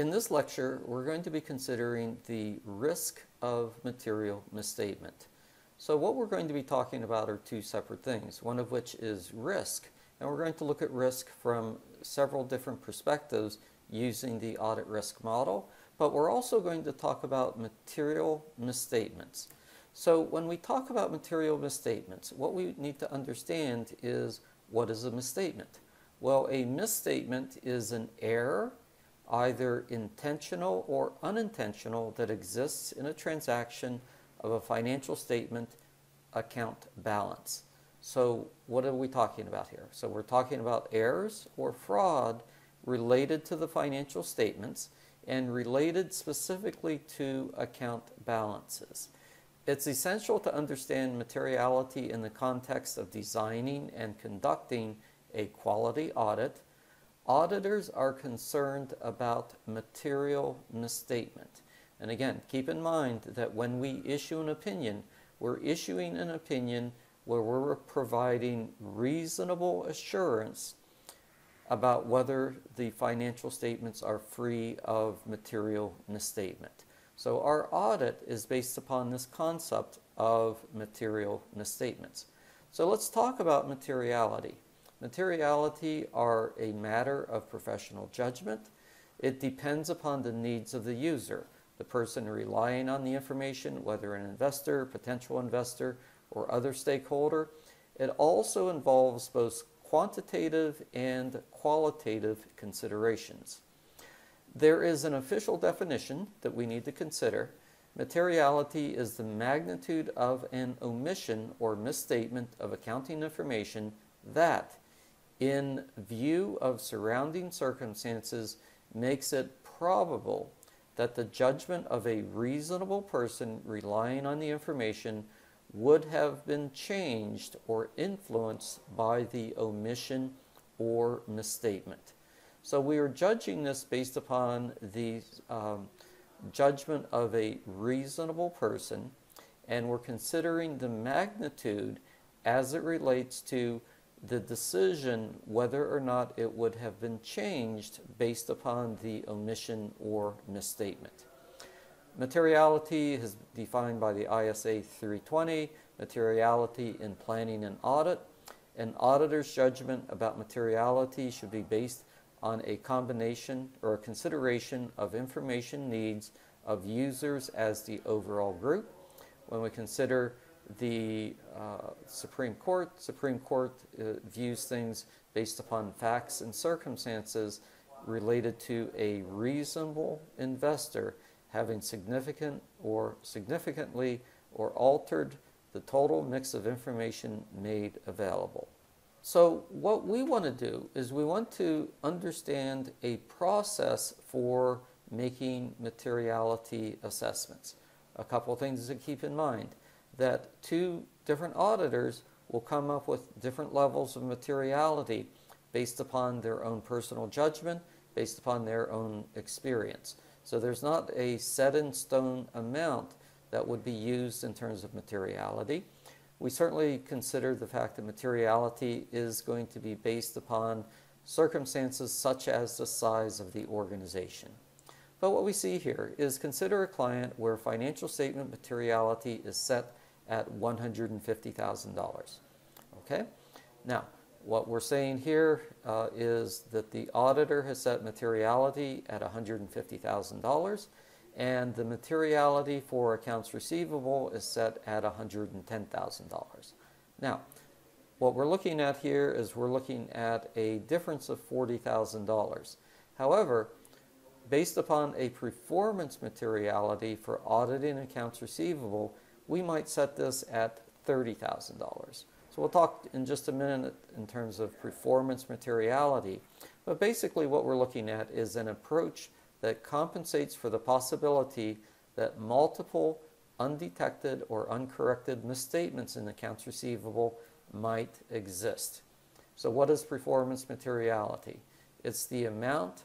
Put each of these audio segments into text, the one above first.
In this lecture, we're going to be considering the risk of material misstatement. So what we're going to be talking about are two separate things, one of which is risk, and we're going to look at risk from several different perspectives using the audit risk model, but we're also going to talk about material misstatements. So when we talk about material misstatements, what we need to understand is what is a misstatement? Well, a misstatement is an error, either intentional or unintentional, that exists in a transaction of a financial statement account balance. So what are we talking about here? So we're talking about errors or fraud related to the financial statements and related specifically to account balances. It's essential to understand materiality in the context of designing and conducting a quality audit. Auditors are concerned about material misstatement. And again, keep in mind that when we issue an opinion, we're issuing an opinion where we're providing reasonable assurance about whether the financial statements are free of material misstatement. So our audit is based upon this concept of material misstatements. So let's talk about materiality. Materiality are a matter of professional judgment. It depends upon the needs of the user, the person relying on the information, whether an investor, potential investor, or other stakeholder. It also involves both quantitative and qualitative considerations. There is an official definition that we need to consider. Materiality is the magnitude of an omission or misstatement of accounting information that, in view of surrounding circumstances, makes it probable that the judgment of a reasonable person relying on the information would have been changed or influenced by the omission or misstatement. So we are judging this based upon the um, judgment of a reasonable person, and we're considering the magnitude as it relates to the decision whether or not it would have been changed based upon the omission or misstatement. Materiality is defined by the ISA 320, materiality in planning and audit. An auditor's judgment about materiality should be based on a combination or a consideration of information needs of users as the overall group. When we consider the uh, Supreme Court, Supreme Court uh, views things based upon facts and circumstances related to a reasonable investor having significant or significantly or altered the total mix of information made available. So what we want to do is we want to understand a process for making materiality assessments. A couple of things to keep in mind that two different auditors will come up with different levels of materiality based upon their own personal judgment, based upon their own experience. So there's not a set in stone amount that would be used in terms of materiality. We certainly consider the fact that materiality is going to be based upon circumstances such as the size of the organization. But what we see here is consider a client where financial statement materiality is set at $150,000. Okay? Now, what we're saying here uh, is that the auditor has set materiality at $150,000 and the materiality for accounts receivable is set at $110,000. Now, what we're looking at here is we're looking at a difference of $40,000. However, based upon a performance materiality for auditing accounts receivable, we might set this at $30,000. So we'll talk in just a minute in terms of performance materiality. But basically what we're looking at is an approach that compensates for the possibility that multiple undetected or uncorrected misstatements in accounts receivable might exist. So what is performance materiality? It's the amount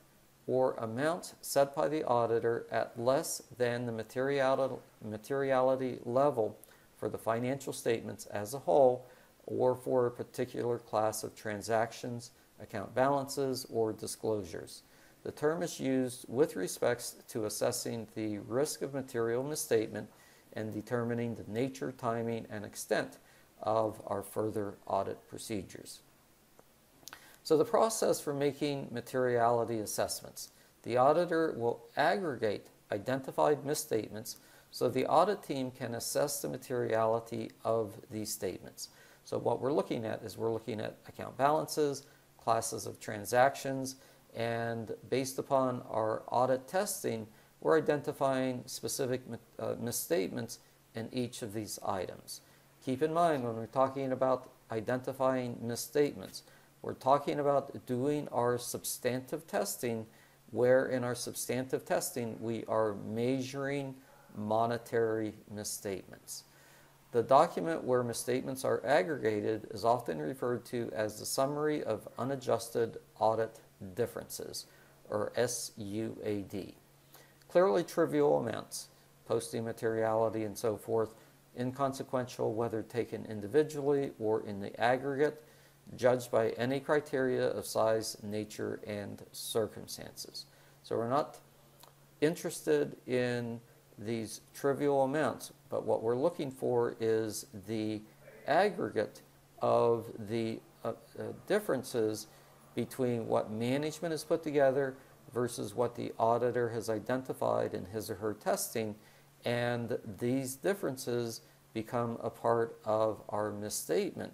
or amounts set by the auditor at less than the materiality, materiality level for the financial statements as a whole or for a particular class of transactions, account balances, or disclosures. The term is used with respects to assessing the risk of material misstatement and determining the nature, timing, and extent of our further audit procedures. So the process for making materiality assessments. The auditor will aggregate identified misstatements so the audit team can assess the materiality of these statements. So what we're looking at is we're looking at account balances, classes of transactions, and based upon our audit testing, we're identifying specific uh, misstatements in each of these items. Keep in mind when we're talking about identifying misstatements, we're talking about doing our substantive testing where in our substantive testing we are measuring monetary misstatements. The document where misstatements are aggregated is often referred to as the Summary of Unadjusted Audit Differences, or SUAD. Clearly trivial amounts, posting materiality and so forth, inconsequential whether taken individually or in the aggregate, judged by any criteria of size, nature, and circumstances. So we're not interested in these trivial amounts, but what we're looking for is the aggregate of the uh, uh, differences between what management has put together versus what the auditor has identified in his or her testing and these differences become a part of our misstatement.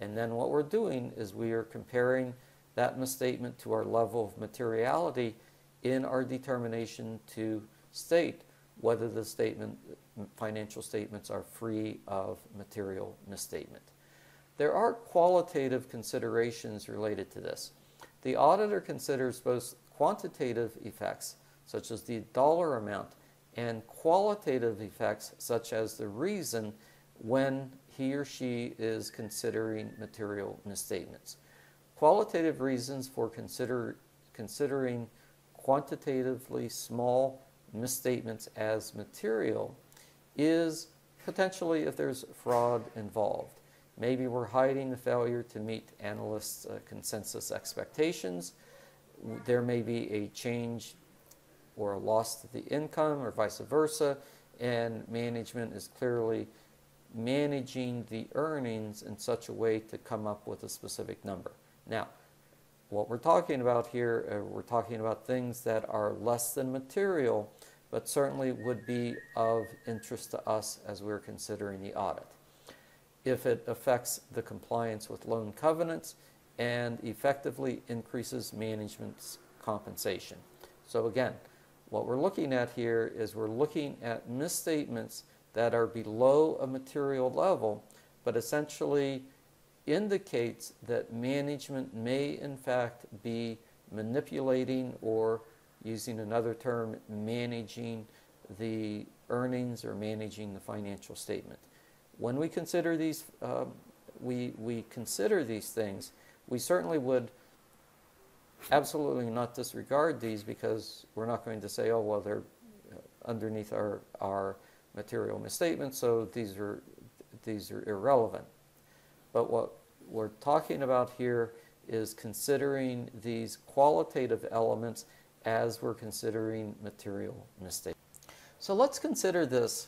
And then what we're doing is we are comparing that misstatement to our level of materiality in our determination to state whether the statement, financial statements are free of material misstatement. There are qualitative considerations related to this. The auditor considers both quantitative effects, such as the dollar amount, and qualitative effects such as the reason when he or she is considering material misstatements. Qualitative reasons for consider, considering quantitatively small misstatements as material is potentially if there's fraud involved. Maybe we're hiding the failure to meet analysts' uh, consensus expectations. There may be a change or a loss to the income or vice versa, and management is clearly managing the earnings in such a way to come up with a specific number. Now, what we're talking about here, uh, we're talking about things that are less than material, but certainly would be of interest to us as we're considering the audit. If it affects the compliance with loan covenants and effectively increases management's compensation. So again, what we're looking at here is we're looking at misstatements that are below a material level, but essentially indicates that management may in fact be manipulating or using another term, managing the earnings or managing the financial statement. When we consider these, uh, we, we consider these things, we certainly would absolutely not disregard these because we're not going to say, oh, well, they're uh, underneath our, our material misstatements, so these are, these are irrelevant. But what we're talking about here is considering these qualitative elements as we're considering material mistakes. So let's consider this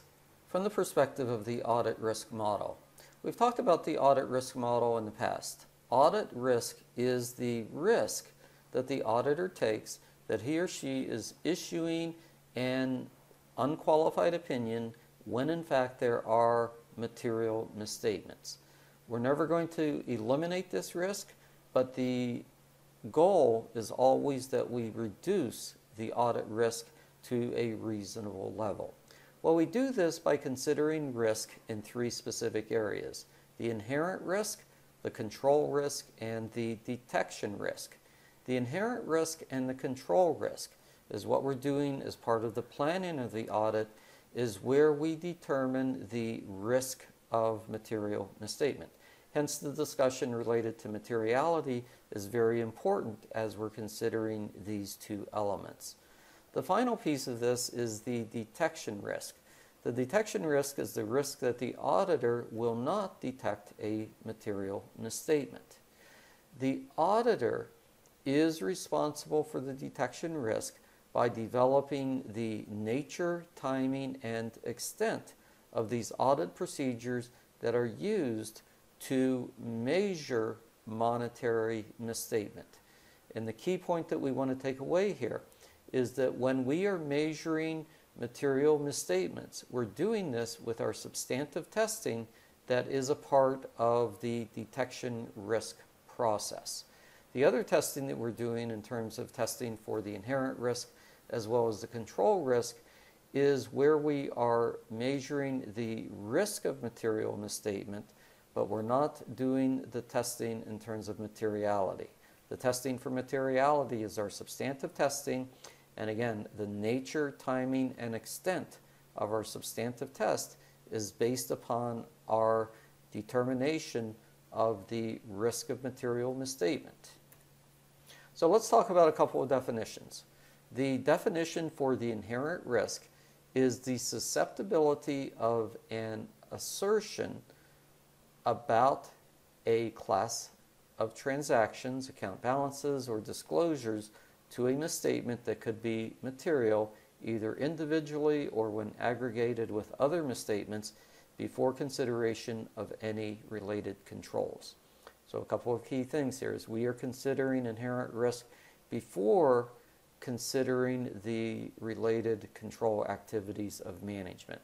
from the perspective of the audit risk model. We've talked about the audit risk model in the past. Audit risk is the risk that the auditor takes that he or she is issuing an unqualified opinion when in fact there are material misstatements. We're never going to eliminate this risk, but the goal is always that we reduce the audit risk to a reasonable level. Well, we do this by considering risk in three specific areas. The inherent risk, the control risk, and the detection risk. The inherent risk and the control risk is what we're doing as part of the planning of the audit is where we determine the risk of material misstatement. Hence the discussion related to materiality is very important as we're considering these two elements. The final piece of this is the detection risk. The detection risk is the risk that the auditor will not detect a material misstatement. The auditor is responsible for the detection risk by developing the nature, timing, and extent of these audit procedures that are used to measure monetary misstatement. And the key point that we want to take away here is that when we are measuring material misstatements, we're doing this with our substantive testing that is a part of the detection risk process. The other testing that we're doing in terms of testing for the inherent risk as well as the control risk is where we are measuring the risk of material misstatement, but we're not doing the testing in terms of materiality. The testing for materiality is our substantive testing, and again, the nature, timing, and extent of our substantive test is based upon our determination of the risk of material misstatement. So let's talk about a couple of definitions. The definition for the inherent risk is the susceptibility of an assertion about a class of transactions, account balances, or disclosures to a misstatement that could be material either individually or when aggregated with other misstatements before consideration of any related controls. So a couple of key things here is we are considering inherent risk before considering the related control activities of management.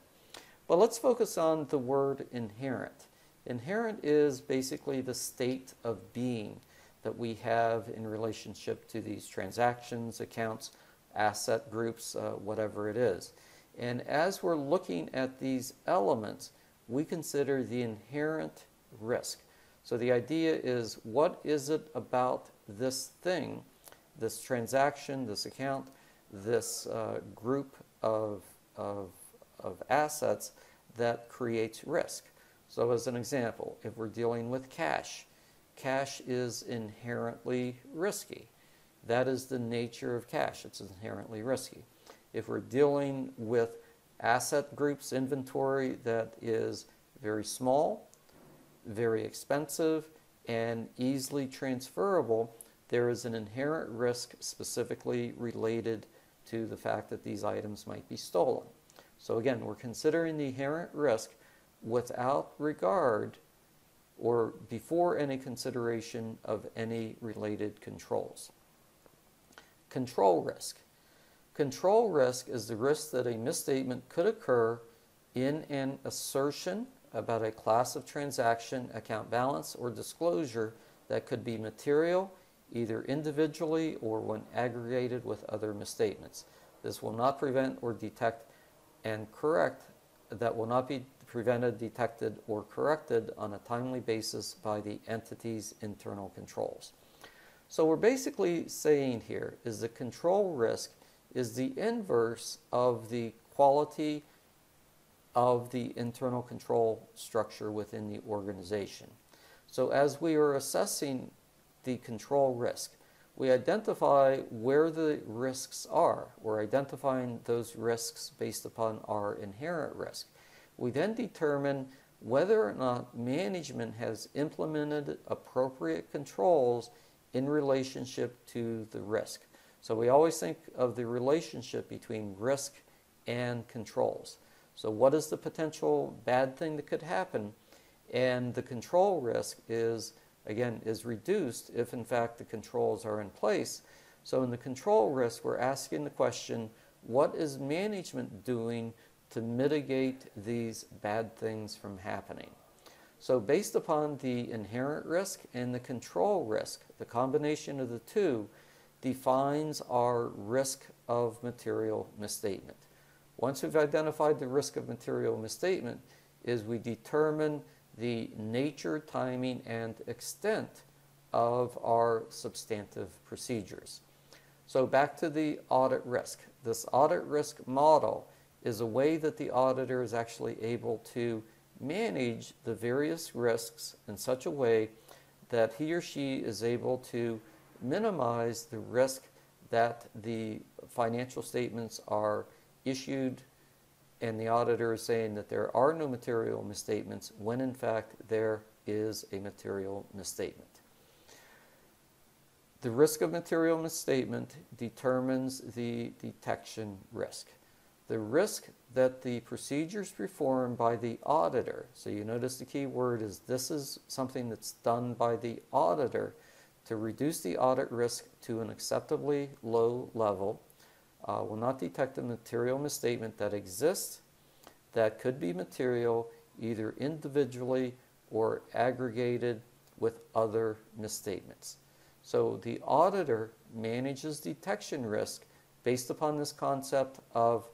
But let's focus on the word inherent. Inherent is basically the state of being that we have in relationship to these transactions, accounts, asset groups, uh, whatever it is. And as we're looking at these elements, we consider the inherent risk. So the idea is what is it about this thing, this transaction, this account, this uh, group of, of, of assets that creates risk? So as an example, if we're dealing with cash, cash is inherently risky. That is the nature of cash. It's inherently risky. If we're dealing with asset groups inventory that is very small, very expensive, and easily transferable, there is an inherent risk specifically related to the fact that these items might be stolen. So again, we're considering the inherent risk without regard or before any consideration of any related controls. Control risk. Control risk is the risk that a misstatement could occur in an assertion about a class of transaction, account balance, or disclosure that could be material either individually or when aggregated with other misstatements. This will not prevent or detect and correct, that will not be prevented, detected, or corrected on a timely basis by the entity's internal controls. So we're basically saying here is the control risk is the inverse of the quality of the internal control structure within the organization. So as we are assessing the control risk, we identify where the risks are. We're identifying those risks based upon our inherent risk. We then determine whether or not management has implemented appropriate controls in relationship to the risk. So we always think of the relationship between risk and controls. So what is the potential bad thing that could happen? And the control risk is, again, is reduced if in fact the controls are in place. So in the control risk, we're asking the question, what is management doing to mitigate these bad things from happening. So based upon the inherent risk and the control risk, the combination of the two defines our risk of material misstatement. Once we've identified the risk of material misstatement, is we determine the nature, timing, and extent of our substantive procedures. So back to the audit risk. This audit risk model is a way that the auditor is actually able to manage the various risks in such a way that he or she is able to minimize the risk that the financial statements are issued and the auditor is saying that there are no material misstatements when in fact there is a material misstatement. The risk of material misstatement determines the detection risk. The risk that the procedures performed by the auditor, so you notice the key word is this is something that's done by the auditor to reduce the audit risk to an acceptably low level, uh, will not detect a material misstatement that exists that could be material either individually or aggregated with other misstatements. So the auditor manages detection risk based upon this concept of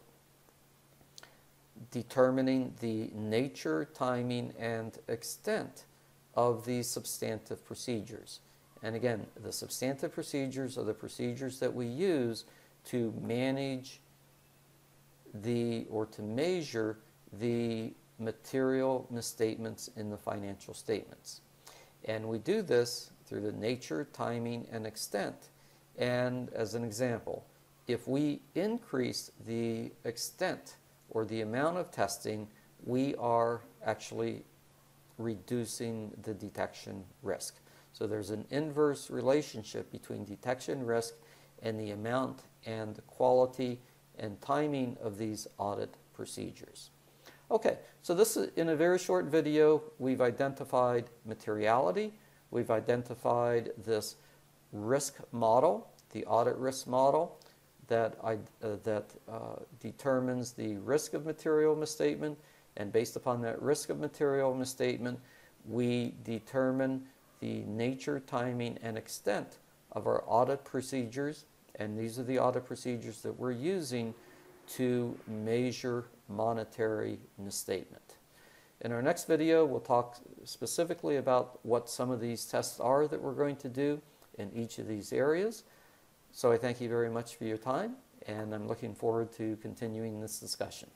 determining the nature, timing, and extent of these substantive procedures. And again, the substantive procedures are the procedures that we use to manage the or to measure the material misstatements in the financial statements. And we do this through the nature, timing, and extent. And as an example, if we increase the extent or the amount of testing, we are actually reducing the detection risk. So there's an inverse relationship between detection risk and the amount and quality and timing of these audit procedures. Okay, so this is in a very short video, we've identified materiality, we've identified this risk model, the audit risk model that, I, uh, that uh, determines the risk of material misstatement, and based upon that risk of material misstatement, we determine the nature, timing, and extent of our audit procedures, and these are the audit procedures that we're using to measure monetary misstatement. In our next video, we'll talk specifically about what some of these tests are that we're going to do in each of these areas. So I thank you very much for your time, and I'm looking forward to continuing this discussion.